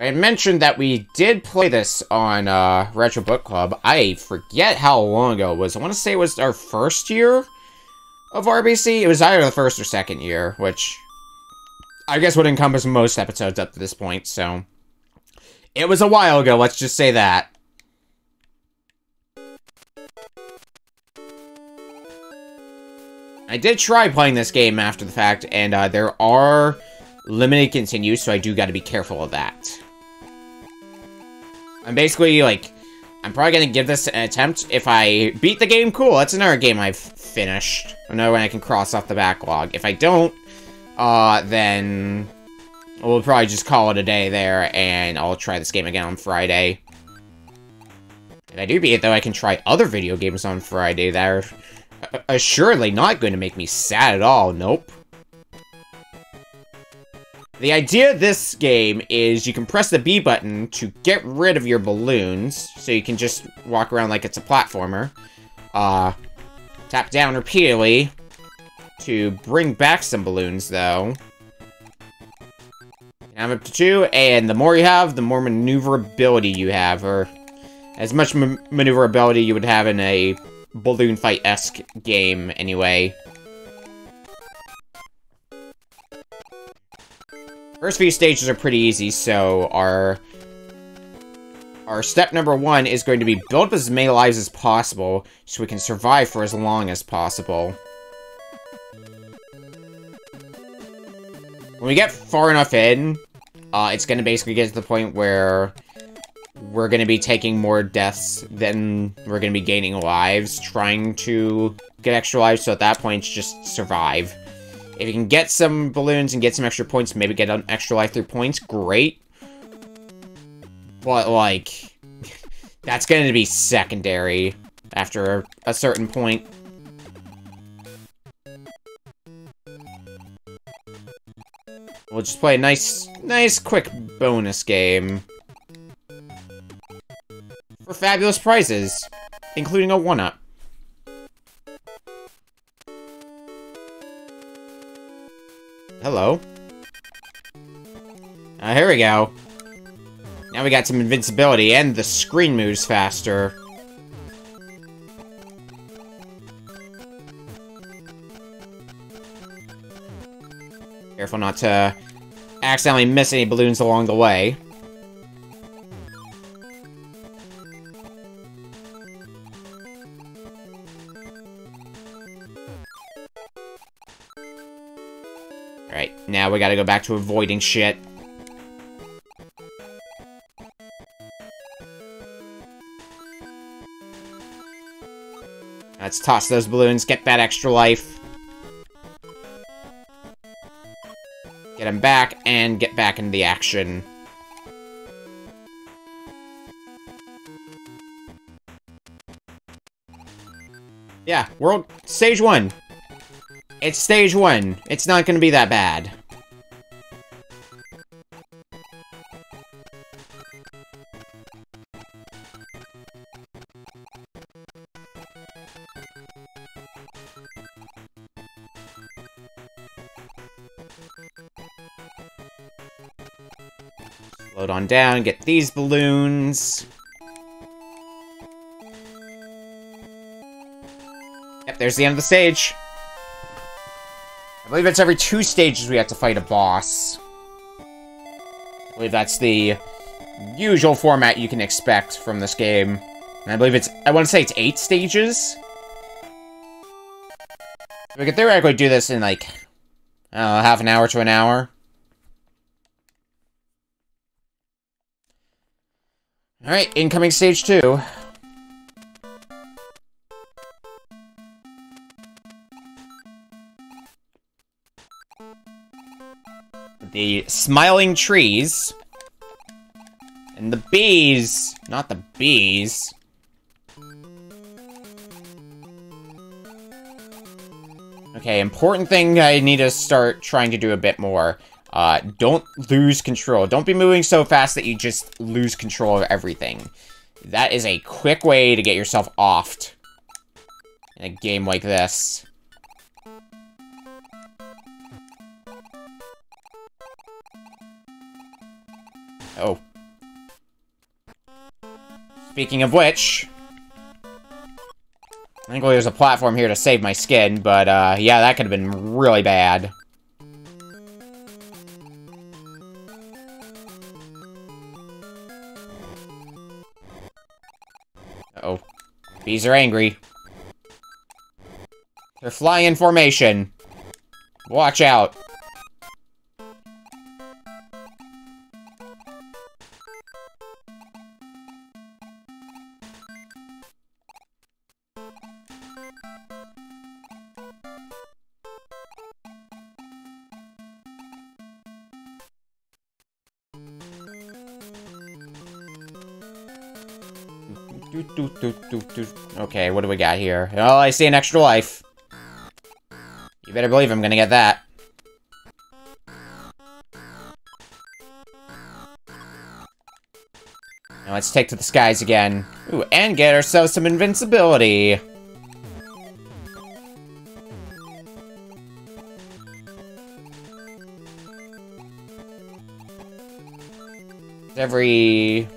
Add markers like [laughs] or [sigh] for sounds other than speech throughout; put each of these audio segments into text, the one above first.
I mentioned that we did play this on uh, Retro Book Club. I forget how long ago it was. I want to say it was our first year of RBC. It was either the first or second year, which I guess would encompass most episodes up to this point, so... It was a while ago, let's just say that. I did try playing this game after the fact, and uh, there are limited continues, so I do gotta be careful of that. I'm basically, like, I'm probably gonna give this an attempt. If I beat the game, cool, that's another game I've finished. Another one I can cross off the backlog. If I don't, uh, then we'll probably just call it a day there, and I'll try this game again on Friday. If I do beat it, though, I can try other video games on Friday that are assuredly not going to make me sad at all. Nope. The idea of this game is you can press the B button to get rid of your balloons, so you can just walk around like it's a platformer. Uh, tap down repeatedly to bring back some balloons, though. Now I'm up to two, and the more you have, the more maneuverability you have, or as much ma maneuverability you would have in a balloon fight-esque game, anyway. First few stages are pretty easy, so our... Our step number one is going to be build up as many lives as possible, so we can survive for as long as possible. When we get far enough in, uh, it's going to basically get to the point where we're going to be taking more deaths than we're going to be gaining lives, trying to get extra lives, so at that point, just survive. If you can get some balloons and get some extra points, maybe get an extra life through points, great. But, like, [laughs] that's going to be secondary after a certain point. We'll just play a nice, nice, quick bonus game. For fabulous prizes, including a 1-up. Hello. Uh, here we go. Now we got some invincibility, and the screen moves faster. Careful not to accidentally miss any balloons along the way. Now we gotta go back to avoiding shit. Let's toss those balloons, get that extra life. Get him back, and get back into the action. Yeah, world stage one. It's stage one. It's not gonna be that bad. Down, get these balloons. Yep, there's the end of the stage. I believe it's every two stages we have to fight a boss. I believe that's the usual format you can expect from this game. And I believe it's, I want to say it's eight stages? We could theoretically do this in like, I don't know, half an hour to an hour. Alright, incoming stage two. The smiling trees. And the bees. Not the bees. Okay, important thing I need to start trying to do a bit more. Uh, don't lose control. Don't be moving so fast that you just lose control of everything. That is a quick way to get yourself offed in a game like this. Oh, Speaking of which... I Thankfully there's a platform here to save my skin, but uh, yeah, that could have been really bad. Bees are angry. They're flying in formation. Watch out. Got here? Oh, I see an extra life. You better believe I'm gonna get that. Now let's take to the skies again. Ooh, and get ourselves some invincibility. Every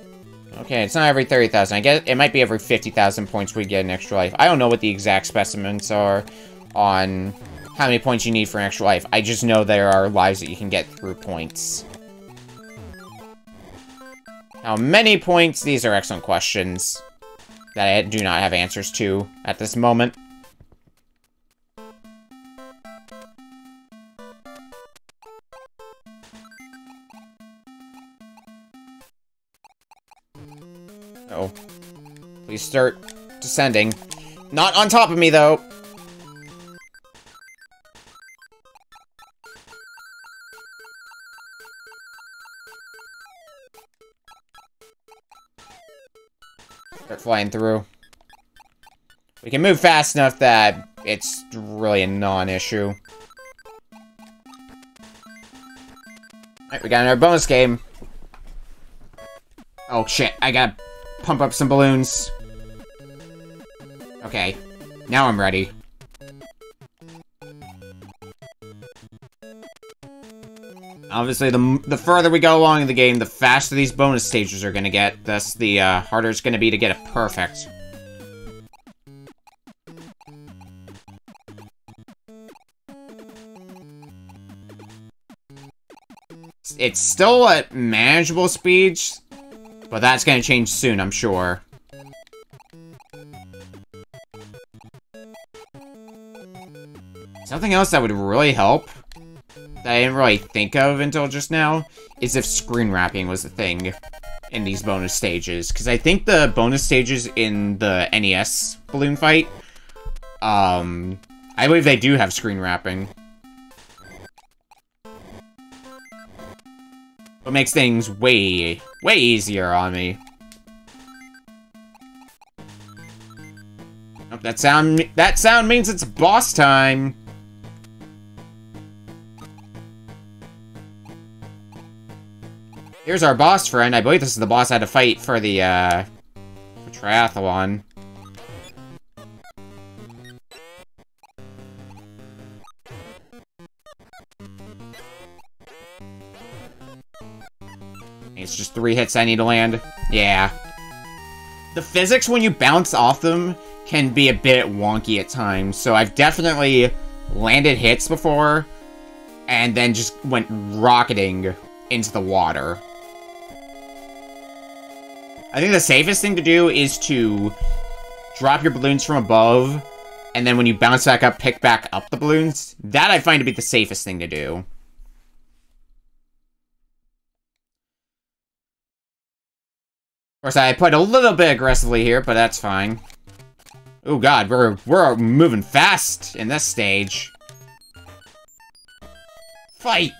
Okay, it's not every 30,000. I guess it might be every 50,000 points we get an extra life. I don't know what the exact specimens are on how many points you need for an extra life. I just know there are lives that you can get through points. How many points? These are excellent questions that I do not have answers to at this moment. Start descending. Not on top of me, though! Start flying through. We can move fast enough that it's really a non-issue. Alright, we got another bonus game. Oh shit, I gotta pump up some balloons. Okay, now I'm ready. Obviously, the, the further we go along in the game, the faster these bonus stages are gonna get, thus the uh, harder it's gonna be to get it perfect. It's still at manageable speeds, but that's gonna change soon, I'm sure. Something else that would really help, that I didn't really think of until just now, is if screen wrapping was a thing in these bonus stages. Because I think the bonus stages in the NES balloon fight, um, I believe they do have screen wrapping. What makes things way, way easier on me. Oh, that sound, that sound means it's boss time. Here's our boss friend. I believe this is the boss I had to fight for the, uh, for triathlon. It's just three hits I need to land. Yeah. The physics when you bounce off them can be a bit wonky at times, so I've definitely landed hits before, and then just went rocketing into the water. I think the safest thing to do is to drop your balloons from above, and then when you bounce back up, pick back up the balloons. That I find to be the safest thing to do. Of course, I played a little bit aggressively here, but that's fine. Oh god, we're we're moving fast in this stage. Fight!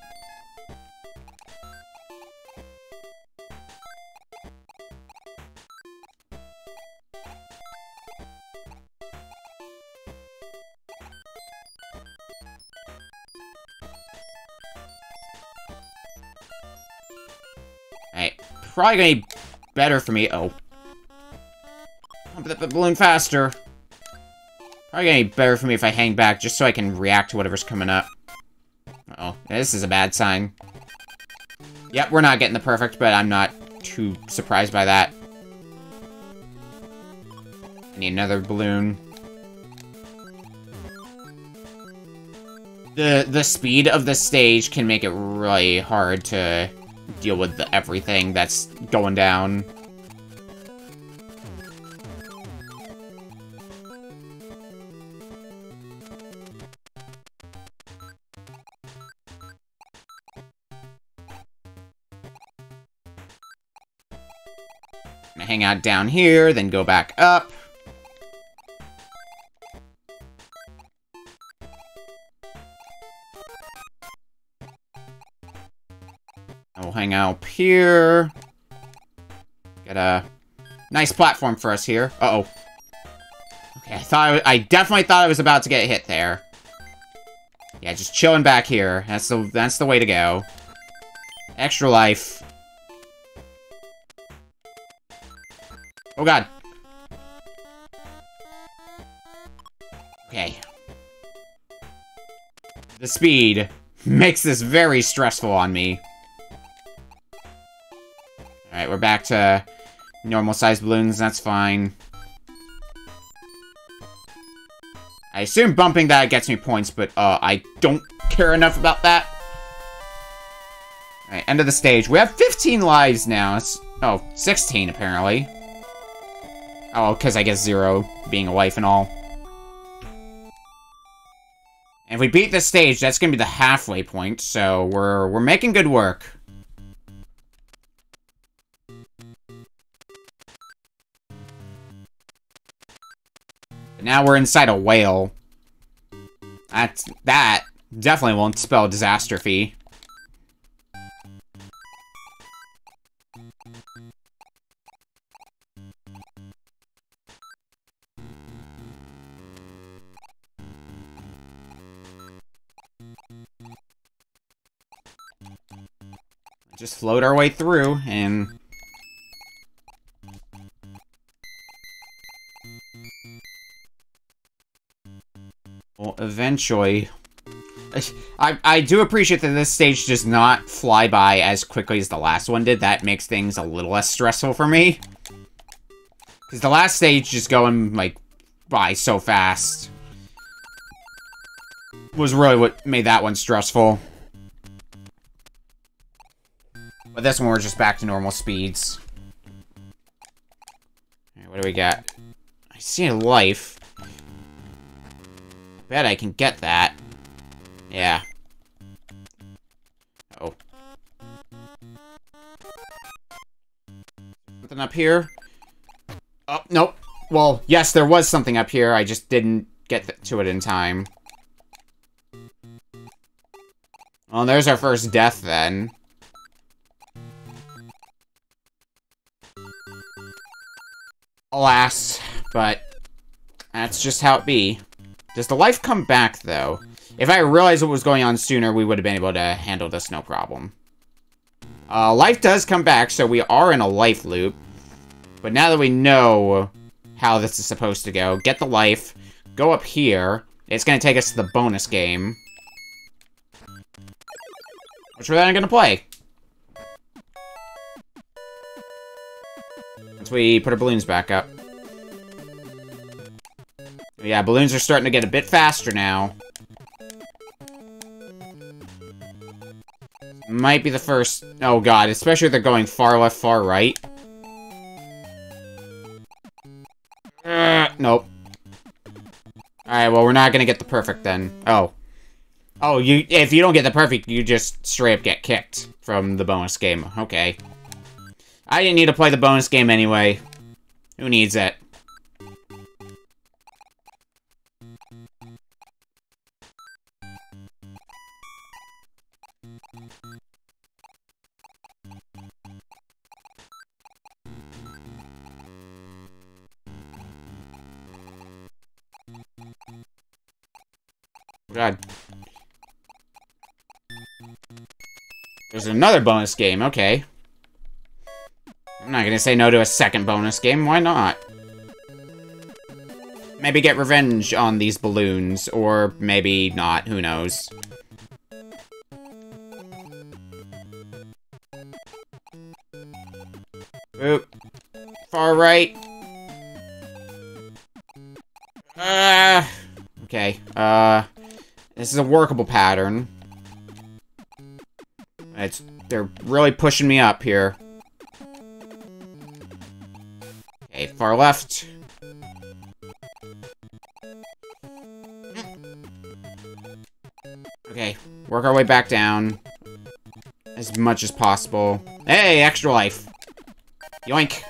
Probably gonna be better for me. Oh. That balloon faster. Probably gonna be better for me if I hang back, just so I can react to whatever's coming up. Uh oh This is a bad sign. Yep, we're not getting the perfect, but I'm not too surprised by that. I Need another balloon. The the speed of the stage can make it really hard to deal with the, everything that's going down. hang out down here, then go back up. We'll up here. Get a nice platform for us here. Uh oh Okay, I thought I, I definitely thought I was about to get hit there. Yeah, just chilling back here. That's the that's the way to go. Extra life. Oh god. Okay. The speed [laughs] makes this very stressful on me. We're back to normal sized balloons, that's fine. I assume bumping that gets me points, but uh, I don't care enough about that. Alright, end of the stage. We have 15 lives now. It's, oh, 16 apparently. Oh, because I guess Zero being a wife and all. And if we beat this stage, that's gonna be the halfway point, so we're we're making good work. Now we're inside a whale. That's that definitely won't spell disaster fee. just float our way through, and... eventually... I, I do appreciate that this stage does not fly by as quickly as the last one did. That makes things a little less stressful for me. Because the last stage just going, like, by so fast was really what made that one stressful. But this one, we're just back to normal speeds. What do we got? I see a life. Bet I can get that. Yeah. Oh. Something up here? Oh, nope. Well, yes, there was something up here. I just didn't get to it in time. Well, there's our first death, then. Alas, but that's just how it be. Does the life come back, though? If I realized what was going on sooner, we would have been able to handle this no problem. Uh, life does come back, so we are in a life loop. But now that we know how this is supposed to go, get the life, go up here. It's going to take us to the bonus game. Which we're then going to play. Once we put our balloons back up. Yeah, balloons are starting to get a bit faster now. Might be the first... Oh god, especially if they're going far left, far right. Uh, nope. Alright, well, we're not gonna get the perfect then. Oh. Oh, you if you don't get the perfect, you just straight up get kicked from the bonus game. Okay. I didn't need to play the bonus game anyway. Who needs it? God. There's another bonus game, okay. I'm not gonna say no to a second bonus game, why not? Maybe get revenge on these balloons, or maybe not, who knows. Oop. Far right. Ah. Okay, uh... This is a workable pattern. It's they're really pushing me up here. Okay, far left. Okay, work our way back down. As much as possible. Hey, extra life! Yoink!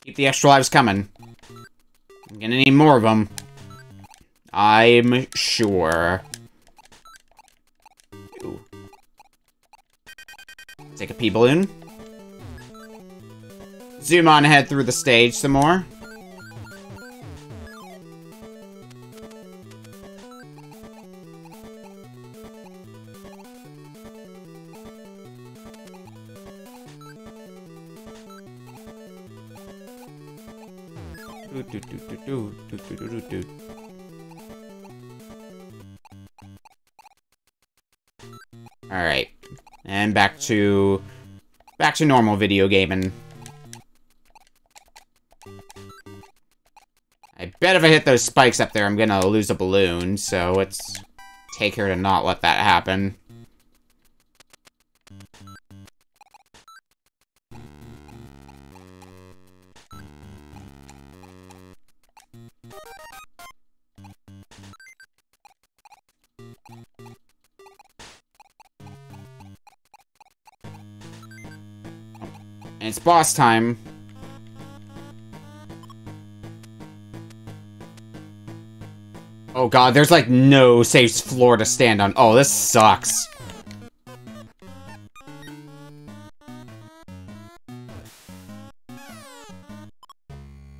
Keep the extra lives coming. I'm gonna need more of them. I'm sure. Ooh. Take a pee balloon. Zoom on ahead through the stage some more. Alright. And back to... Back to normal video gaming. I bet if I hit those spikes up there, I'm gonna lose a balloon, so let's take care to not let that happen. Boss time. Oh god, there's like no safe floor to stand on. Oh, this sucks.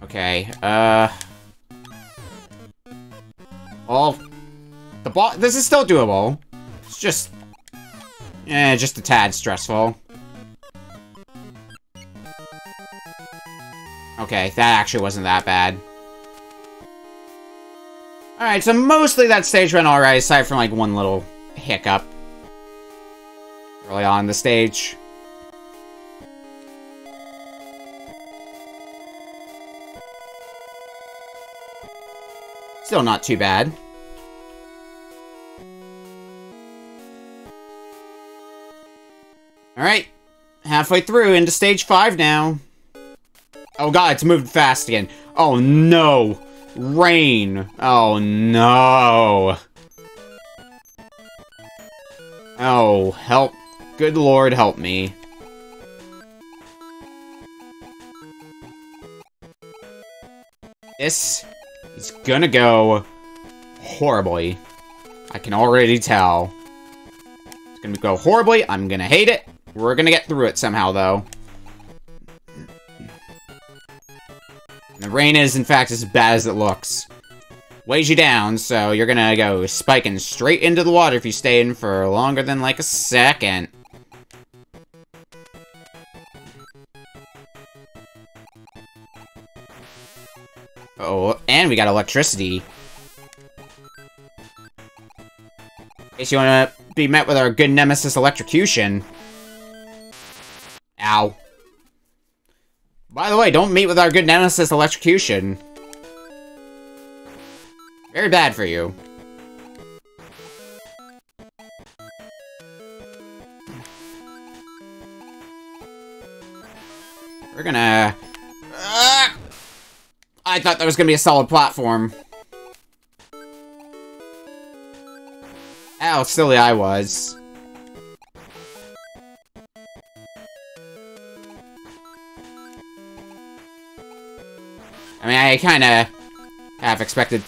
Okay, uh... Well, the boss- this is still doable. It's just... Eh, just a tad stressful. Okay, that actually wasn't that bad. Alright, so mostly that stage went alright, aside from like one little hiccup. Early on the stage. Still not too bad. Alright. Halfway through, into stage 5 now. Oh god, it's moving fast again. Oh no! Rain! Oh no! Oh, help. Good lord, help me. This is gonna go horribly. I can already tell. It's gonna go horribly, I'm gonna hate it. We're gonna get through it somehow, though. Rain is, in fact, as bad as it looks. Weighs you down, so you're gonna go spiking straight into the water if you stay in for longer than, like, a second. Oh, and we got electricity. In case you want to be met with our good nemesis electrocution. Ow. By the way, don't meet with our good nemesis electrocution. Very bad for you. We're gonna... Uh, I thought that was gonna be a solid platform. How silly I was. I mean, I kinda have expected...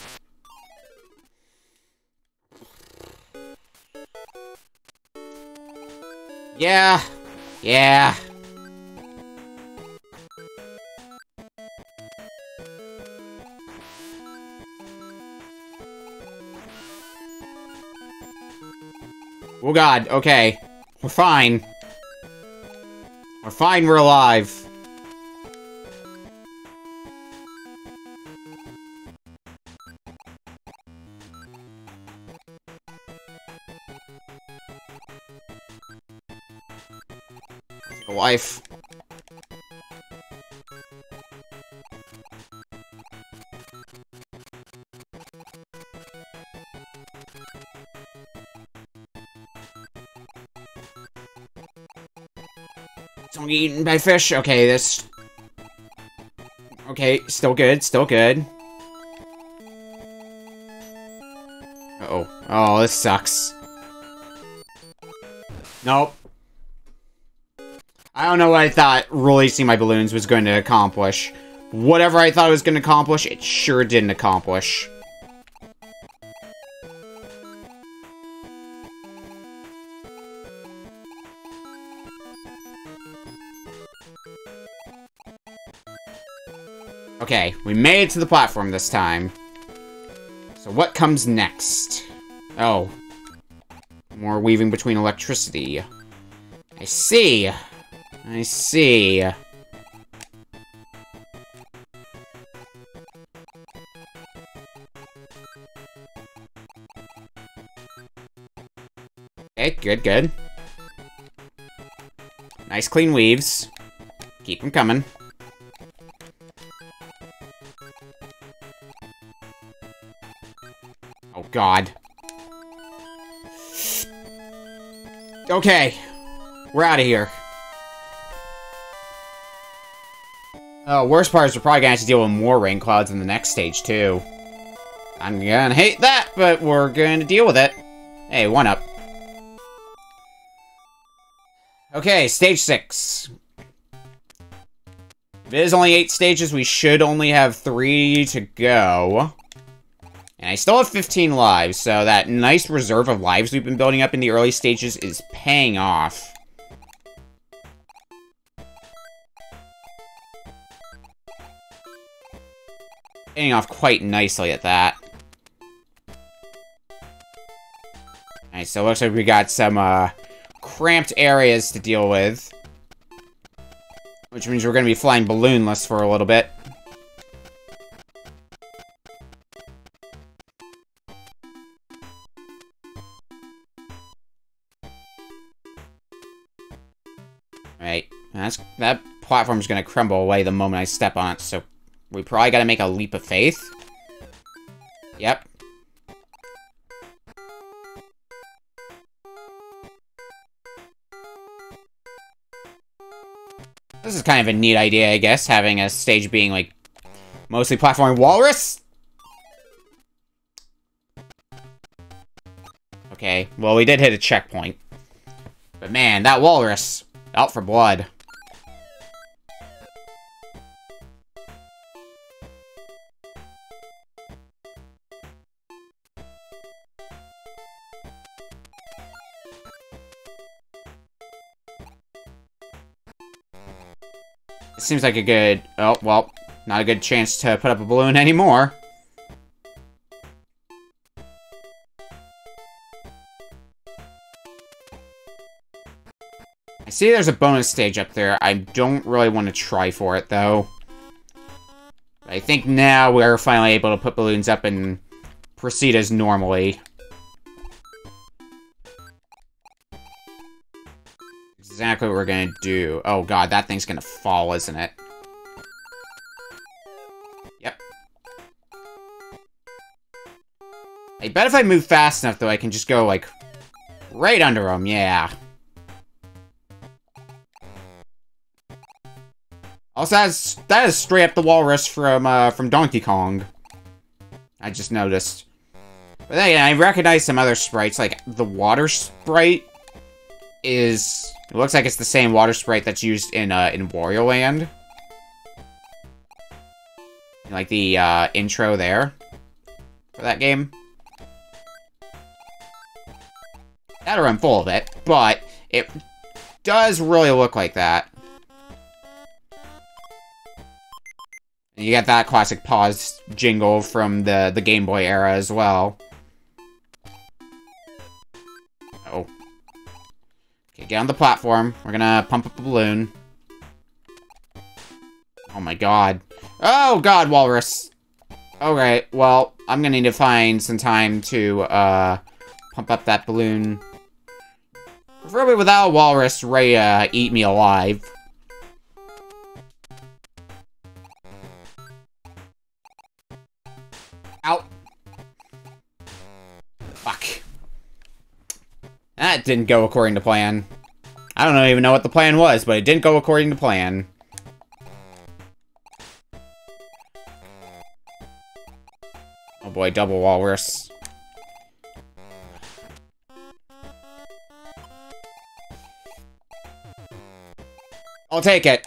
Yeah, yeah. Oh god, okay. We're fine. We're fine, we're alive. life. Don't eaten by fish. Okay, this... Okay, still good, still good. Uh oh Oh, this sucks. Nope. I don't know what I thought releasing my balloons was going to accomplish. Whatever I thought it was going to accomplish, it sure didn't accomplish. Okay, we made it to the platform this time. So what comes next? Oh. More weaving between electricity. I see. I see. Okay, good, good. Nice clean weaves. Keep them coming. Oh, God. Okay. We're out of here. Oh, worst part is we're probably gonna have to deal with more rain clouds in the next stage, too. I'm gonna hate that, but we're gonna deal with it. Hey, one up. Okay, stage six. If it is only eight stages, we should only have three to go. And I still have 15 lives, so that nice reserve of lives we've been building up in the early stages is paying off. Paying off quite nicely at that. Alright, so it looks like we got some, uh, cramped areas to deal with. Which means we're gonna be flying balloonless for a little bit. Alright, that's that platform's gonna crumble away the moment I step on it, so we probably gotta make a leap of faith. Yep. This is kind of a neat idea, I guess, having a stage being, like, mostly platforming walrus? Okay, well, we did hit a checkpoint. But man, that walrus, out for blood. Seems like a good... Oh, well, not a good chance to put up a balloon anymore. I see there's a bonus stage up there. I don't really want to try for it, though. I think now we're finally able to put balloons up and proceed as normally. Exactly what we're gonna do. Oh god, that thing's gonna fall, isn't it? Yep. I bet if I move fast enough, though, I can just go, like, right under him, yeah. Also, that's, that is straight up the walrus from, uh, from Donkey Kong. I just noticed. But then again, I recognize some other sprites, like the water sprite is it looks like it's the same water sprite that's used in, uh, in Wario Land. Like the, uh, intro there. For that game. Or I'm full of it, but it does really look like that. You get that classic pause jingle from the, the Game Boy era as well. Get on the platform. We're gonna pump up a balloon. Oh my god. Oh god, Walrus! Alright, well, I'm gonna need to find some time to, uh, pump up that balloon. Preferably without Walrus to uh, eat me alive. Out. Fuck. That didn't go according to plan. I don't even know what the plan was, but it didn't go according to plan. Oh boy, double walrus. I'll take it.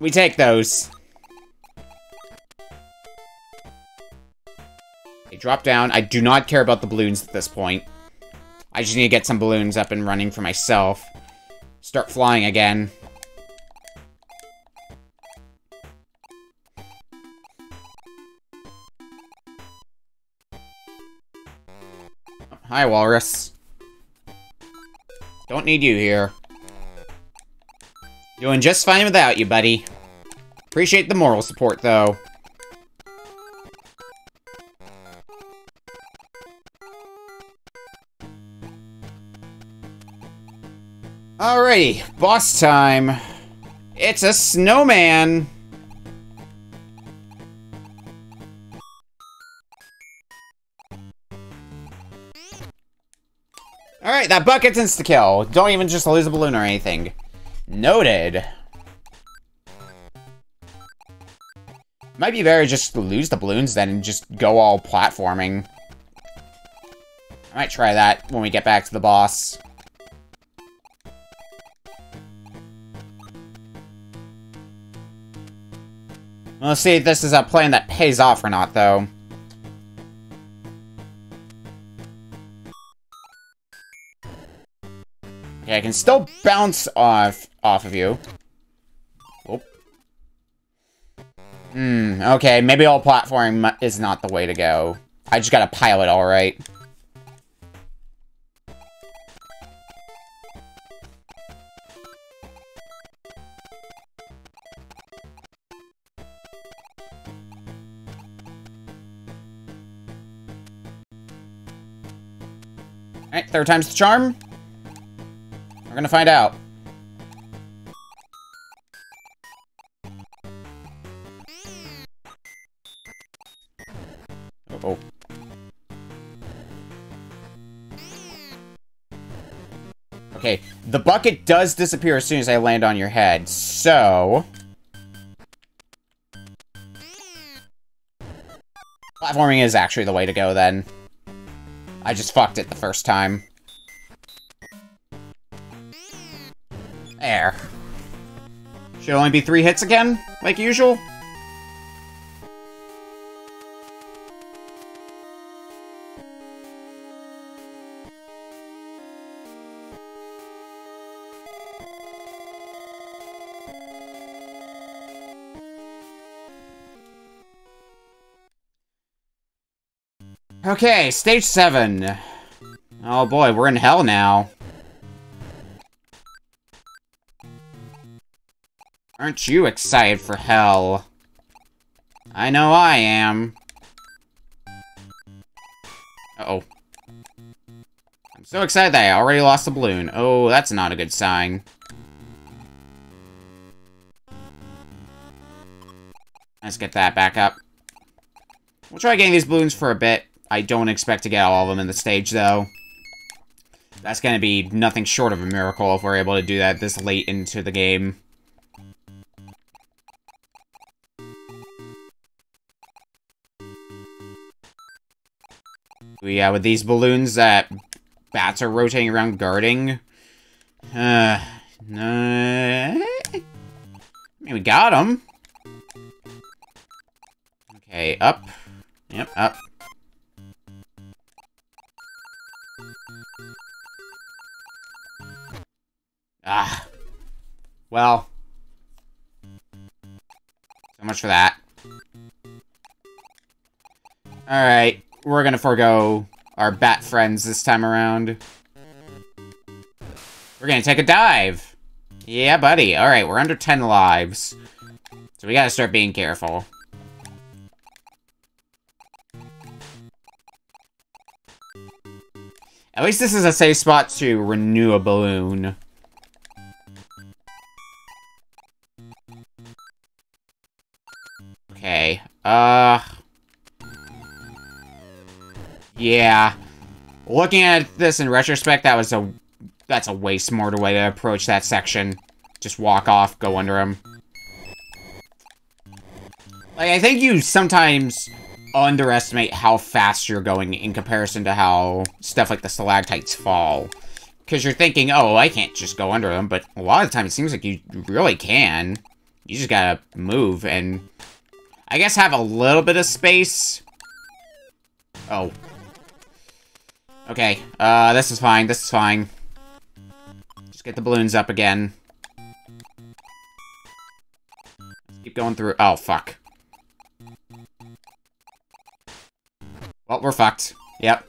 We take those. They drop down. I do not care about the balloons at this point. I just need to get some balloons up and running for myself. Start flying again. Hi, Walrus. Don't need you here. Doing just fine without you, buddy. Appreciate the moral support, though. Alrighty, boss time. It's a snowman. Alright, that bucket's insta-kill. Don't even just lose a balloon or anything. Noted. Might be better just to lose the balloons then and just go all platforming. I might try that when we get back to the boss. We'll see if this is a plan that pays off or not, though. Okay, I can still bounce off off of you. Hmm, okay, maybe all platforming is not the way to go. I just gotta pilot alright. Third time's the charm. We're gonna find out. Oh. Okay, the bucket does disappear as soon as I land on your head, so... Platforming is actually the way to go, then. I just fucked it the first time. There. Should only be three hits again, like usual. Okay, stage seven. Oh boy, we're in hell now. Aren't you excited for hell? I know I am. Uh oh I'm so excited that I already lost the balloon. Oh, that's not a good sign. Let's get that back up. We'll try getting these balloons for a bit. I don't expect to get all of them in the stage, though. That's going to be nothing short of a miracle if we're able to do that this late into the game. Yeah, with these balloons that bats are rotating around guarding. Uh, uh, we got them. Okay, up. Yep, up. Ah. Well. So much for that. Alright, we're gonna forego our bat friends this time around. We're gonna take a dive! Yeah, buddy. Alright, we're under 10 lives. So we gotta start being careful. At least this is a safe spot to renew a balloon. Uh... Yeah. Looking at this in retrospect, that was a that's a way smarter way to approach that section. Just walk off, go under them. Like, I think you sometimes underestimate how fast you're going in comparison to how stuff like the stalactites fall. Because you're thinking, oh, I can't just go under them, but a lot of the time it seems like you really can. You just gotta move and, I guess, have a little bit of space. Oh. Okay, uh, this is fine, this is fine. Just get the balloons up again. Keep going through- oh, fuck. Well, we're fucked. Yep.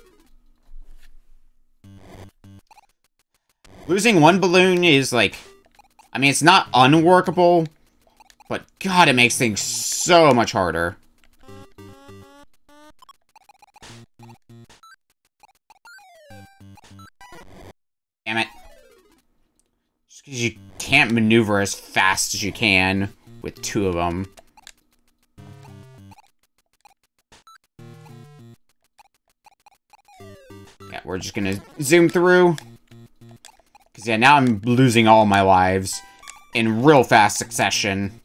Losing one balloon is, like... I mean, it's not unworkable, but god, it makes things so much harder. Damn it. Just because you can't maneuver as fast as you can with two of them. Yeah, we're just gonna zoom through. Because, yeah, now I'm losing all my lives in real fast succession.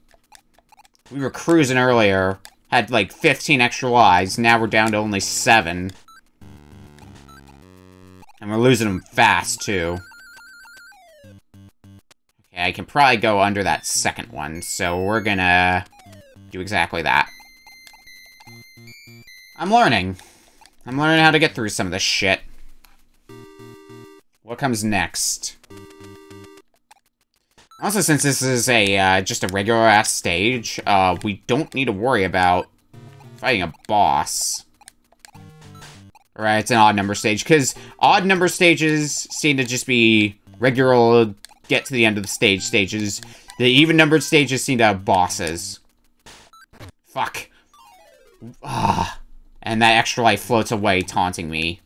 We were cruising earlier, had like 15 extra lives, now we're down to only 7. And we're losing them fast, too. Okay, I can probably go under that second one, so we're gonna do exactly that. I'm learning. I'm learning how to get through some of this shit. What comes next? Also, since this is a uh, just a regular-ass stage, uh, we don't need to worry about fighting a boss. Right, it's an odd number stage, because odd number stages seem to just be regular get to the end of the stage stages. The even numbered stages seem to have bosses. Fuck. Ah. And that extra life floats away, taunting me.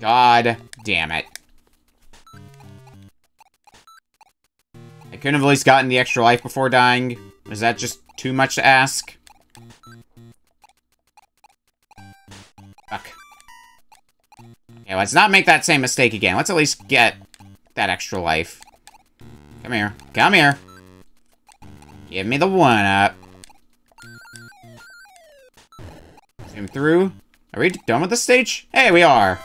God damn it. I couldn't have at least gotten the extra life before dying. Is that just too much to ask? Fuck. Okay, let's not make that same mistake again. Let's at least get that extra life. Come here. Come here. Give me the one-up. Zoom through. Are we done with the stage? Hey, we are.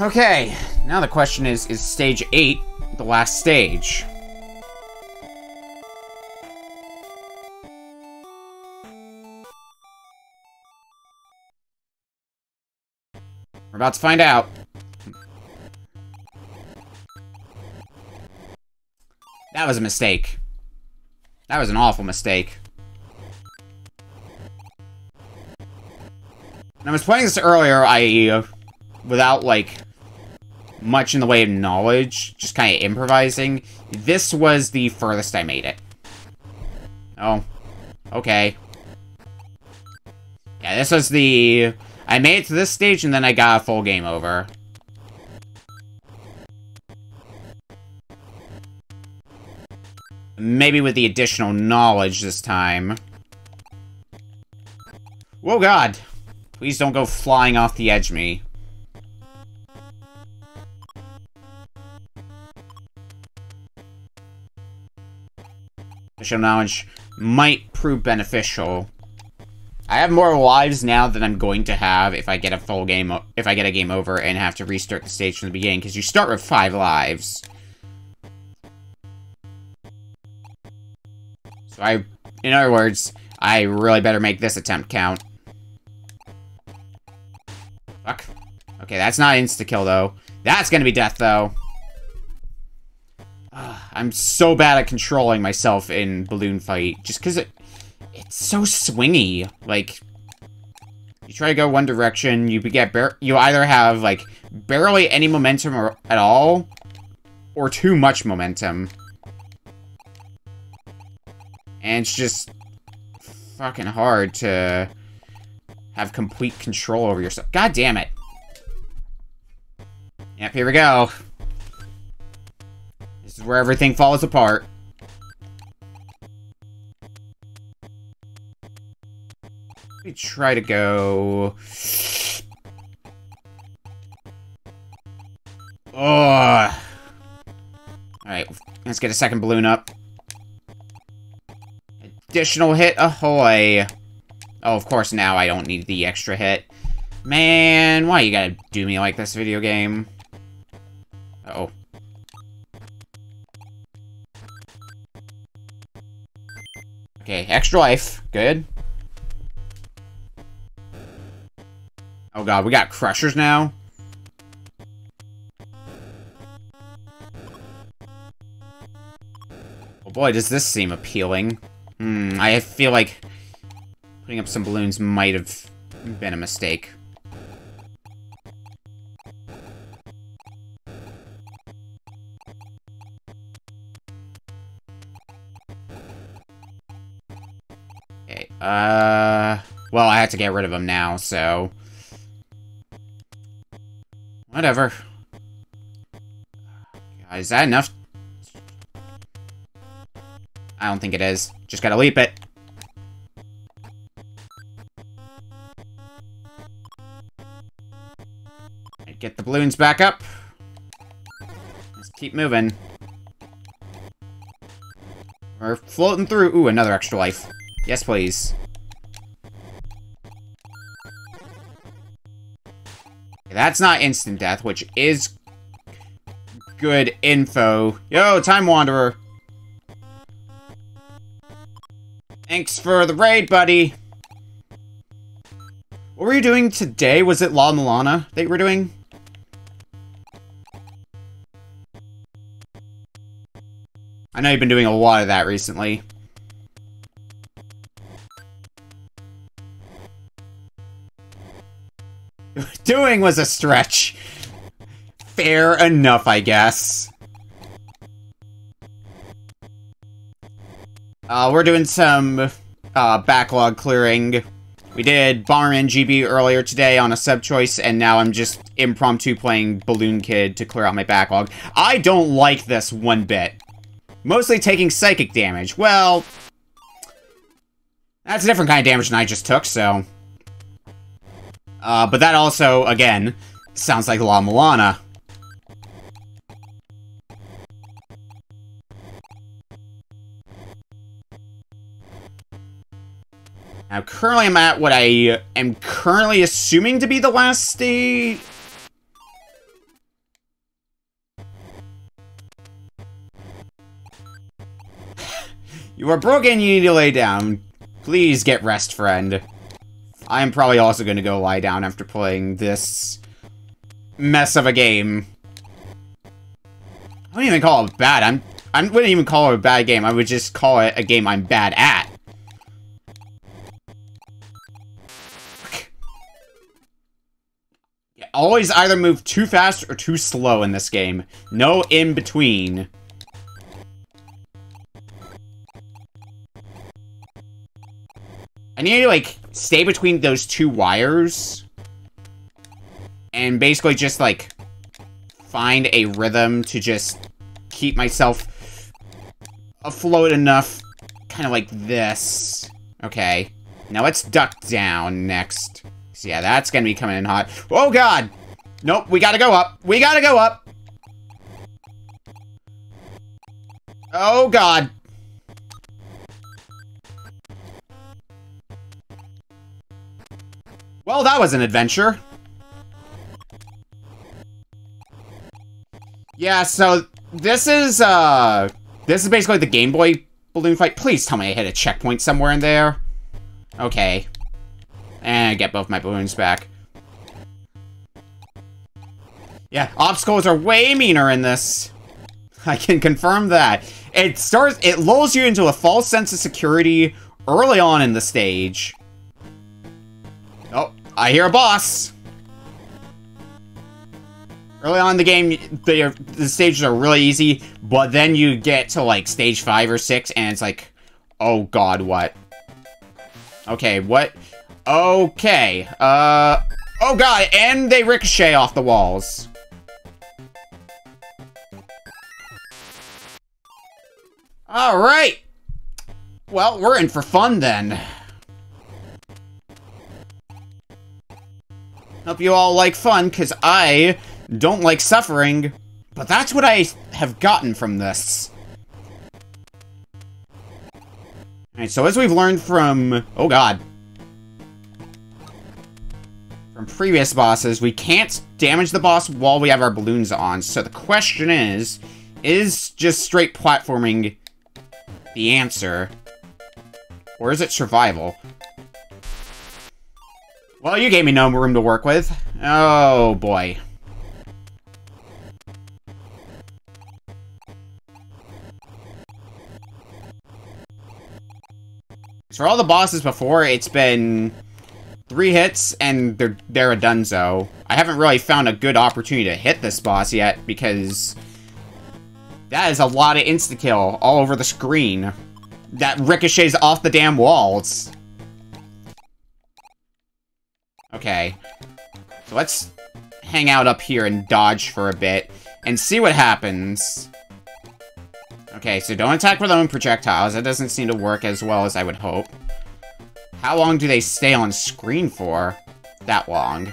Okay, now the question is, is stage 8 the last stage? We're about to find out. That was a mistake. That was an awful mistake. I was playing this earlier, I, without, like, much in the way of knowledge, just kind of improvising, this was the furthest I made it. Oh. Okay. Yeah, this was the... I made it to this stage, and then I got a full game over. Maybe with the additional knowledge this time. Whoa, God! Please don't go flying off the edge me. Additional knowledge might prove beneficial. I have more lives now than I'm going to have if I get a full game, if I get a game over and have to restart the stage from the beginning, because you start with five lives. So I, in other words, I really better make this attempt count. Fuck. Okay, that's not insta-kill, though. That's gonna be death, though. I'm so bad at controlling myself in Balloon Fight, just because it, it's so swingy. Like, you try to go one direction, you get you either have, like, barely any momentum or, at all, or too much momentum. And it's just fucking hard to have complete control over yourself. God damn it. Yep, here we go. Is where everything falls apart. Let me try to go... Oh. Alright, let's get a second balloon up. Additional hit, ahoy! Oh, of course, now I don't need the extra hit. Man, why you gotta do me like this, video game? Uh oh Okay, extra life. Good. Oh god, we got crushers now? Oh boy, does this seem appealing. Hmm, I feel like putting up some balloons might have been a mistake. Uh... Well, I have to get rid of them now, so... Whatever. Is that enough? I don't think it is. Just gotta leap it. Get the balloons back up. Let's keep moving. We're floating through. Ooh, another extra life. Yes, please. That's not instant death, which is good info. Yo, Time Wanderer. Thanks for the raid, buddy. What were you doing today? Was it La Mulana that you were doing? I know you've been doing a lot of that recently. Doing was a stretch. Fair enough, I guess. Uh, we're doing some uh, backlog clearing. We did Bomberman GB earlier today on a sub-choice, and now I'm just impromptu playing Balloon Kid to clear out my backlog. I don't like this one bit. Mostly taking psychic damage. Well, that's a different kind of damage than I just took, so... Uh, but that also, again, sounds like La Mulana. Now, currently I'm at what I am currently assuming to be the last stage. you are broken, you need to lay down. Please get rest, friend. I am probably also going to go lie down after playing this mess of a game. I wouldn't even call it bad. I'm, I wouldn't even call it a bad game. I would just call it a game I'm bad at. Always either move too fast or too slow in this game. No in between. I need to, like, stay between those two wires. And basically just, like, find a rhythm to just keep myself afloat enough. Kind of like this. Okay. Now let's duck down next. So yeah, that's gonna be coming in hot. Oh god! Nope, we gotta go up. We gotta go up! Oh god. Well, that was an adventure. Yeah, so this is, uh, this is basically the Game Boy balloon fight. Please tell me I hit a checkpoint somewhere in there. Okay. And get both my balloons back. Yeah, obstacles are way meaner in this. [laughs] I can confirm that. It starts, it lulls you into a false sense of security early on in the stage. I hear a boss. Early on in the game, the, the stages are really easy, but then you get to, like, stage 5 or 6, and it's like, oh god, what? Okay, what? Okay, uh... Oh god, and they ricochet off the walls. Alright! Well, we're in for fun then. Hope you all like fun, because I don't like suffering, but that's what I have gotten from this. Alright, so as we've learned from... Oh god. From previous bosses, we can't damage the boss while we have our balloons on. So the question is, is just straight platforming the answer? Or is it survival? Well, you gave me no room to work with. Oh, boy. For all the bosses before, it's been three hits and they're they're a dunzo. I haven't really found a good opportunity to hit this boss yet because that is a lot of insta-kill all over the screen that ricochets off the damn walls. Okay. So let's hang out up here and dodge for a bit and see what happens. Okay, so don't attack with own projectiles. That doesn't seem to work as well as I would hope. How long do they stay on screen for? That long.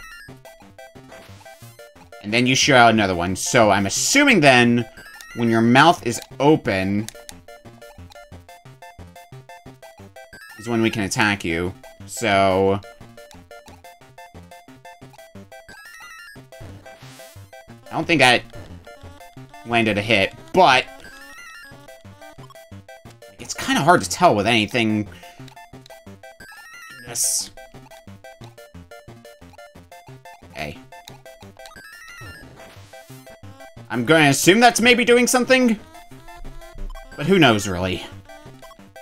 And then you shoot out another one. So I'm assuming then, when your mouth is open, is when we can attack you. So... don't think I landed a hit, but... It's kind of hard to tell with anything... This. Okay. I'm going to assume that's maybe doing something? But who knows, really?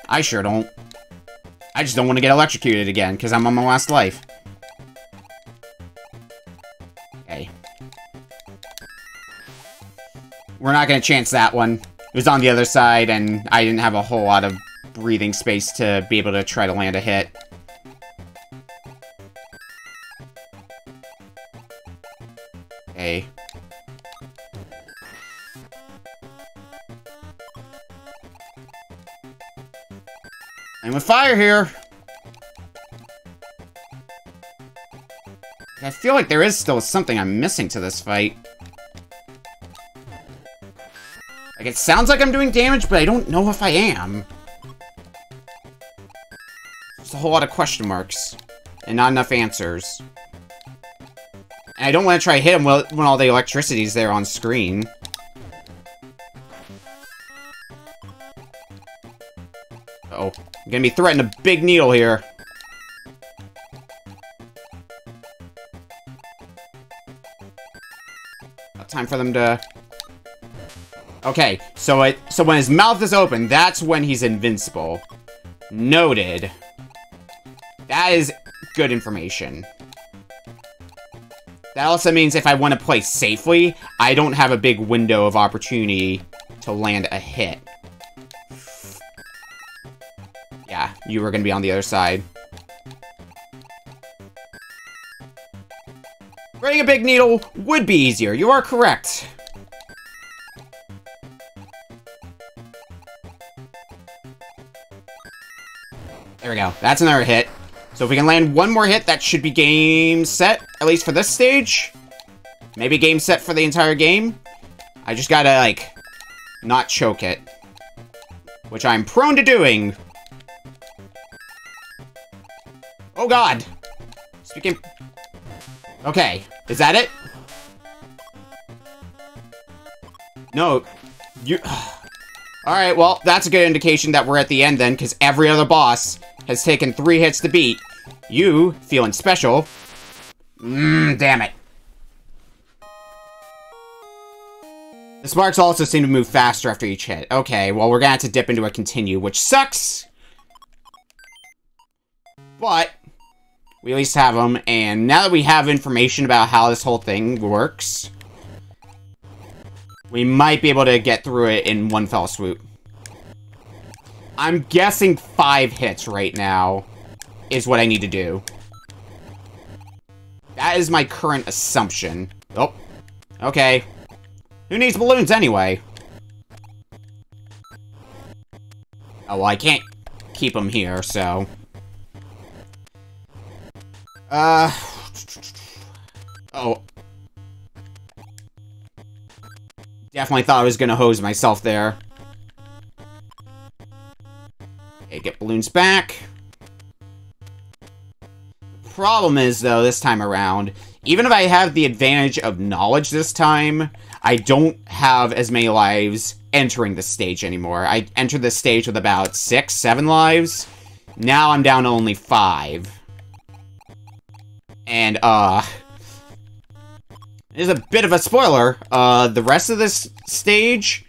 I sure don't. I just don't want to get electrocuted again, because I'm on my last life. We're not to chance that one. It was on the other side, and I didn't have a whole lot of breathing space to be able to try to land a hit. Okay. I'm with fire here. I feel like there is still something I'm missing to this fight. Like, it sounds like I'm doing damage, but I don't know if I am. There's a whole lot of question marks. And not enough answers. And I don't want to try to hit him when all the electricity's there on screen. Uh oh I'm gonna be threatening a big needle here. Time for them to... Okay, so it so when his mouth is open, that's when he's invincible. Noted. That is good information. That also means if I want to play safely, I don't have a big window of opportunity to land a hit. Yeah, you were going to be on the other side. Running a big needle would be easier. You are correct. There we go. That's another hit. So if we can land one more hit, that should be game set, at least for this stage. Maybe game set for the entire game. I just gotta, like, not choke it. Which I'm prone to doing. Oh god! Speaking... Okay, is that it? No, you... [sighs] Alright, well, that's a good indication that we're at the end then, because every other boss has taken three hits to beat. You, feeling special. Mmm, damn it. The sparks also seem to move faster after each hit. Okay, well, we're gonna have to dip into a continue, which sucks. But, we at least have them, and now that we have information about how this whole thing works, we might be able to get through it in one fell swoop. I'm guessing five hits right now is what I need to do. That is my current assumption. Oh, okay. Who needs balloons anyway? Oh, well, I can't keep them here, so... Uh... Oh. Definitely thought I was gonna hose myself there. Okay, get balloons back. Problem is, though, this time around, even if I have the advantage of knowledge this time, I don't have as many lives entering the stage anymore. I entered the stage with about six, seven lives. Now I'm down to only five. And, uh... There's a bit of a spoiler. Uh, the rest of this stage,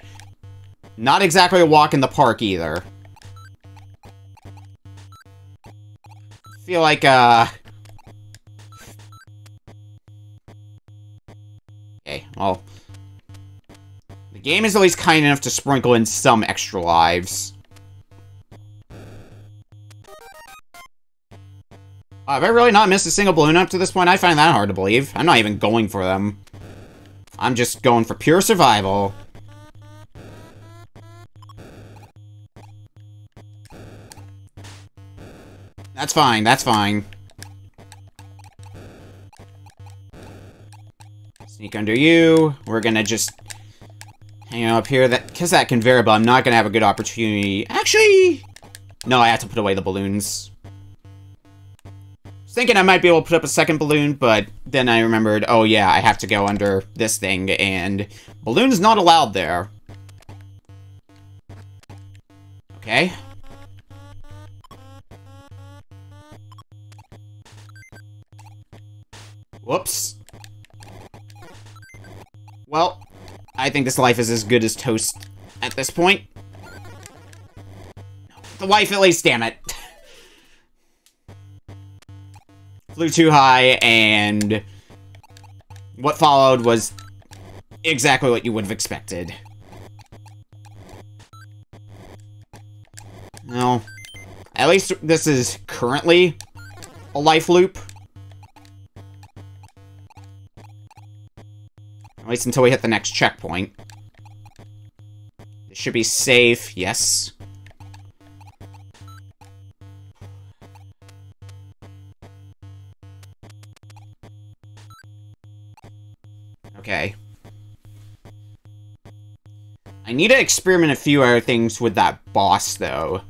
not exactly a walk in the park either. feel like, uh... Okay, well... The game is always kind enough to sprinkle in some extra lives. Uh, have I really not missed a single balloon up to this point? I find that hard to believe. I'm not even going for them. I'm just going for pure survival. That's fine, that's fine. Sneak under you. We're gonna just hang out up here. That Because that can vary, but I'm not gonna have a good opportunity. Actually... No, I have to put away the balloons thinking I might be able to put up a second balloon, but then I remembered, oh yeah, I have to go under this thing, and balloon's not allowed there. Okay. Whoops. Well, I think this life is as good as toast at this point. The wife at least, damn it. [laughs] flew too high, and what followed was exactly what you would have expected. No. At least this is currently a life loop. At least until we hit the next checkpoint. This should be safe, yes. Okay. I need to experiment a few other things with that boss, though.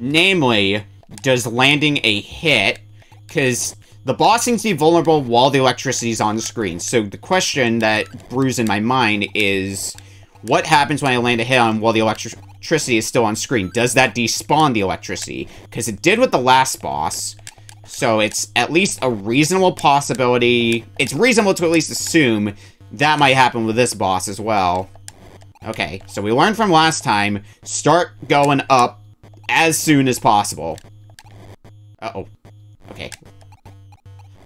Namely, does landing a hit, because the boss seems to be vulnerable while the electricity is on the screen. So the question that brews in my mind is, what happens when I land a hit on while the electricity is still on screen? Does that despawn the electricity? Because it did with the last boss, so it's at least a reasonable possibility. It's reasonable to at least assume that might happen with this boss as well. Okay, so we learned from last time, start going up as soon as possible. Uh-oh. Okay.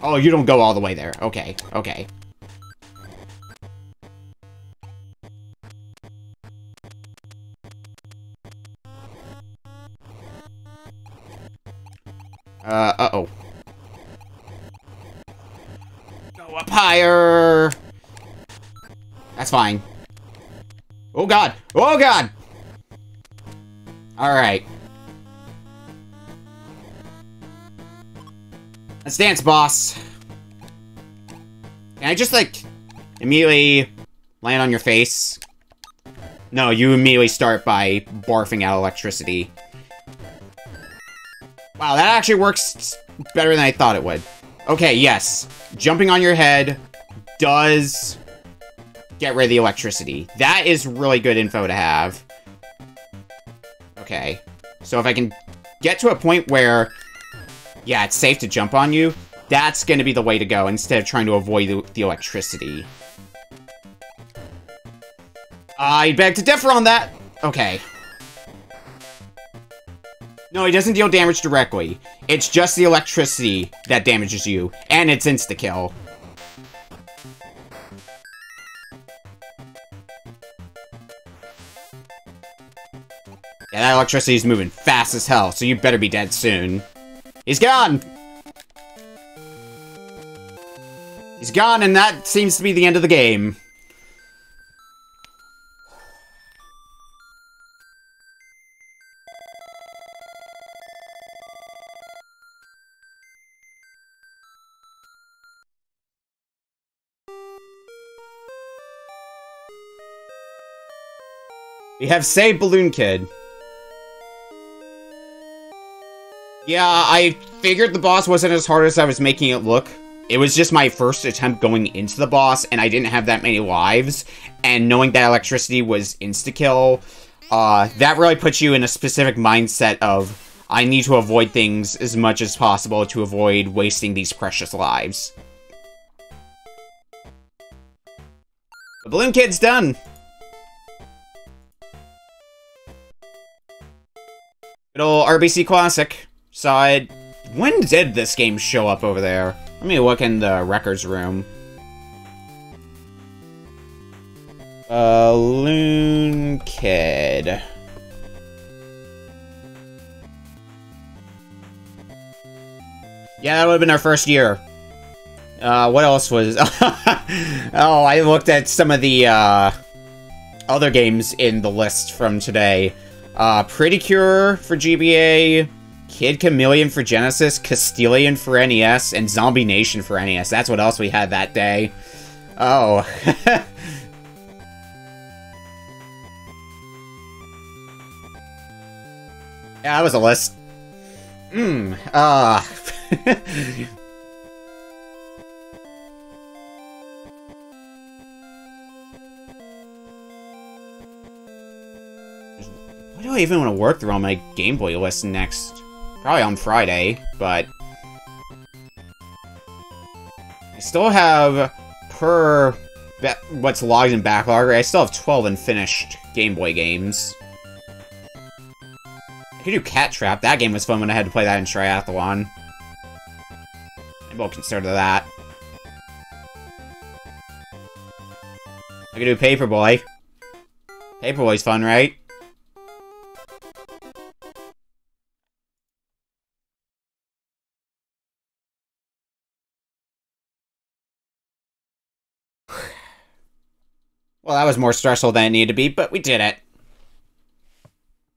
Oh, you don't go all the way there. Okay, okay. Uh, uh-oh. Go up higher! That's fine. Oh god! Oh god! Alright. Let's dance, boss. Can I just, like, immediately land on your face? No, you immediately start by barfing out electricity. Wow, that actually works better than I thought it would. Okay, yes. Jumping on your head does get rid of the electricity. That is really good info to have. Okay. So if I can get to a point where, yeah, it's safe to jump on you, that's going to be the way to go instead of trying to avoid the, the electricity. I beg to differ on that. Okay. No, he doesn't deal damage directly. It's just the electricity that damages you, and it's insta-kill. Yeah, that electricity is moving fast as hell, so you better be dead soon. He's gone! He's gone, and that seems to be the end of the game. We have Say Balloon Kid. Yeah, I figured the boss wasn't as hard as I was making it look. It was just my first attempt going into the boss, and I didn't have that many lives. And knowing that electricity was insta-kill, uh, that really puts you in a specific mindset of, I need to avoid things as much as possible to avoid wasting these precious lives. The Balloon Kid's done! Good old RBC Classic. Side. When did this game show up over there? Let me look in the records room. Balloon Kid. Yeah, that would have been our first year. Uh, what else was... [laughs] oh, I looked at some of the, uh, other games in the list from today. Uh, Pretty Cure for GBA, Kid Chameleon for Genesis, Castelian for NES, and Zombie Nation for NES. That's what else we had that day. Oh. [laughs] yeah, that was a list. Mmm, ah. Uh. [laughs] What do I even want to work through all my Game Boy list next? Probably on Friday, but... I still have, per what's logged in backlog, I still have 12 unfinished Game Boy games. I could do Cat Trap. That game was fun when I had to play that in Triathlon. Maybe I'll consider that. I could do Paperboy. Paperboy's fun, right? Well, that was more stressful than it needed to be, but we did it.